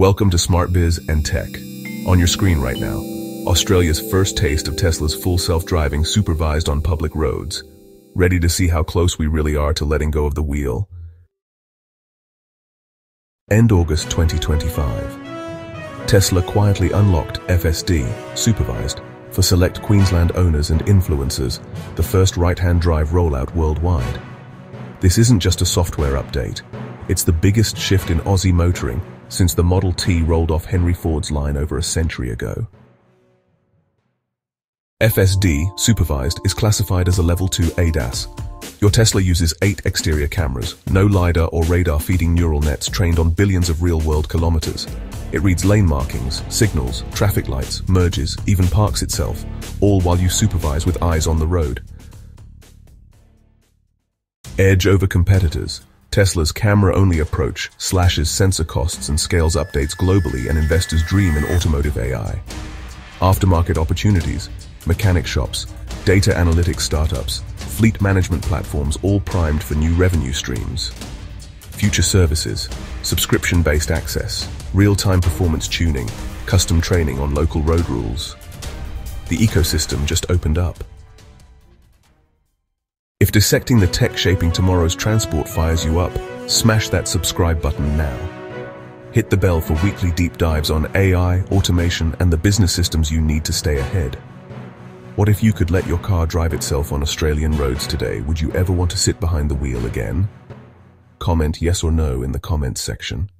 Welcome to Smart Biz and Tech. On your screen right now, Australia's first taste of Tesla's full self-driving supervised on public roads. Ready to see how close we really are to letting go of the wheel? End August 2025. Tesla quietly unlocked FSD, supervised, for select Queensland owners and influencers, the first right-hand drive rollout worldwide. This isn't just a software update. It's the biggest shift in Aussie motoring since the Model T rolled off Henry Ford's line over a century ago. FSD, supervised, is classified as a Level 2 ADAS. Your Tesla uses eight exterior cameras, no LiDAR or radar feeding neural nets trained on billions of real-world kilometers. It reads lane markings, signals, traffic lights, merges, even parks itself, all while you supervise with eyes on the road. Edge over competitors. Tesla's camera-only approach slashes sensor costs and scales updates globally and investors dream in automotive AI. Aftermarket opportunities, mechanic shops, data analytics startups, fleet management platforms all primed for new revenue streams. Future services, subscription-based access, real-time performance tuning, custom training on local road rules. The ecosystem just opened up. If dissecting the tech shaping tomorrow's transport fires you up, smash that subscribe button now. Hit the bell for weekly deep dives on AI, automation, and the business systems you need to stay ahead. What if you could let your car drive itself on Australian roads today? Would you ever want to sit behind the wheel again? Comment yes or no in the comments section.